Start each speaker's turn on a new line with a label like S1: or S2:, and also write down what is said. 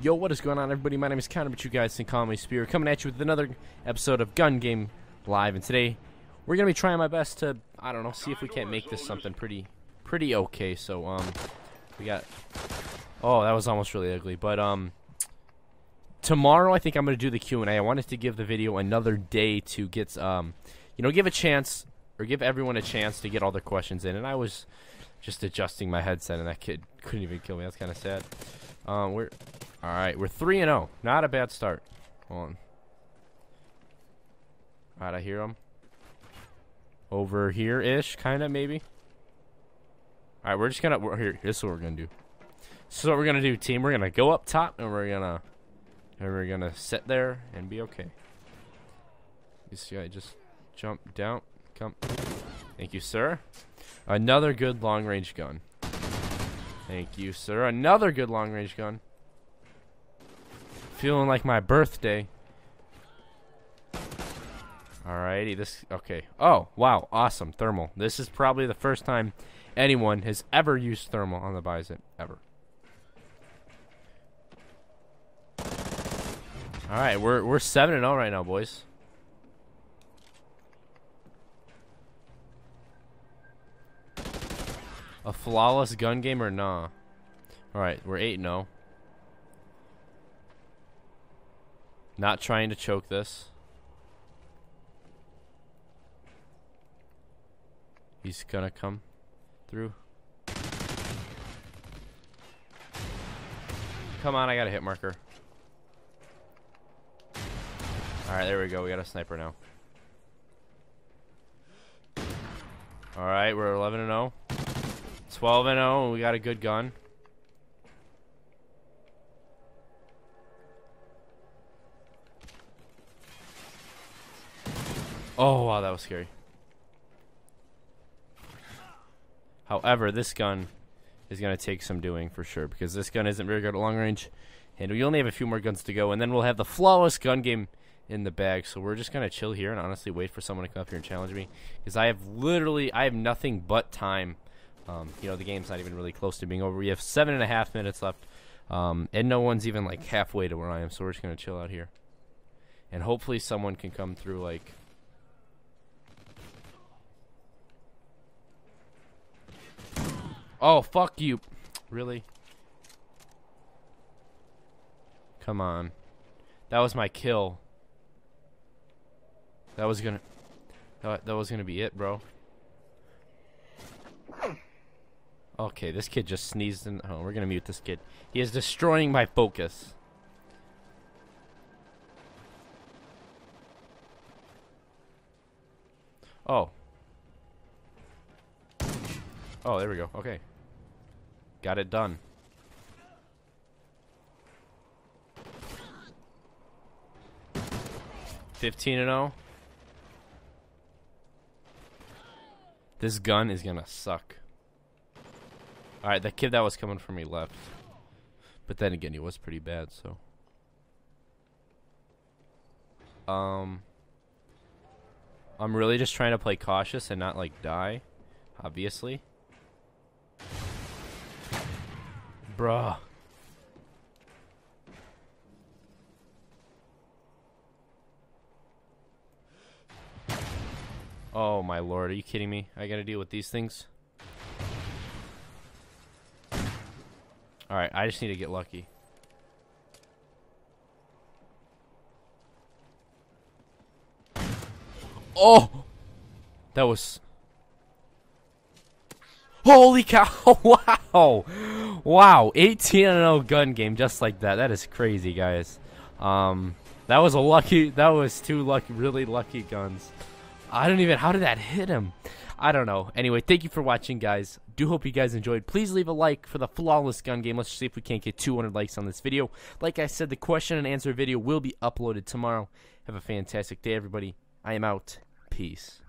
S1: Yo, what is going on, everybody? My name is Connor, but you guys can call me Superior. Coming at you with another episode of Gun Game Live, and today we're gonna be trying my best to, I don't know, see if we can't make this something pretty, pretty okay. So, um, we got. Oh, that was almost really ugly, but um, tomorrow I think I'm gonna do the Q and A. I wanted to give the video another day to get um, you know, give a chance or give everyone a chance to get all their questions in, and I was just adjusting my headset, and that kid couldn't even kill me. That's kind of sad. Um, we're all right. We're three and zero. Oh. Not a bad start. Hold on. All right, I hear him. Over here ish, kind of maybe. All right, we're just gonna. We're here. This is what we're gonna do. This is what we're gonna do, team. We're gonna go up top, and we're gonna, and we're gonna sit there and be okay. This guy just jump down. Come. Thank you, sir. Another good long range gun. Thank you, sir. Another good long range gun. Feeling like my birthday. Alrighty, this okay. Oh, wow, awesome. Thermal. This is probably the first time anyone has ever used thermal on the Bizon. Ever. Alright, we're we're 7 and 0 right now, boys. A flawless gun game or nah? Alright, we're 8 0. Not trying to choke this. He's gonna come through. Come on, I got a hit marker. Alright, there we go. We got a sniper now. Alright, we're 11 and 0. 12 and 0, and we got a good gun. Oh, wow, that was scary. However, this gun is going to take some doing for sure because this gun isn't very good at long range. And we only have a few more guns to go. And then we'll have the flawless gun game in the bag. So we're just going to chill here and honestly wait for someone to come up here and challenge me. Because I have literally, I have nothing but time. Um, you know, the game's not even really close to being over. We have seven and a half minutes left. Um, and no one's even like halfway to where I am. So we're just going to chill out here. And hopefully someone can come through like Oh, fuck you. Really? Come on. That was my kill. That was gonna... That, that was gonna be it, bro. Okay, this kid just sneezed in... Oh, we're gonna mute this kid. He is destroying my focus. Oh. Oh, there we go. Okay. Got it done. Fifteen and zero. Oh. This gun is gonna suck. Alright, the kid that was coming from me left. But then again, he was pretty bad, so. Um. I'm really just trying to play cautious and not, like, die. Obviously. Bruh. Oh my lord, are you kidding me? I gotta deal with these things? Alright, I just need to get lucky. Oh! That was... Holy cow! wow! Wow, 18 0 gun game just like that. That is crazy, guys. Um, that was a lucky. That was two lucky, really lucky guns. I don't even. How did that hit him? I don't know. Anyway, thank you for watching, guys. Do hope you guys enjoyed. Please leave a like for the flawless gun game. Let's see if we can't get 200 likes on this video. Like I said, the question and answer video will be uploaded tomorrow. Have a fantastic day, everybody. I am out. Peace.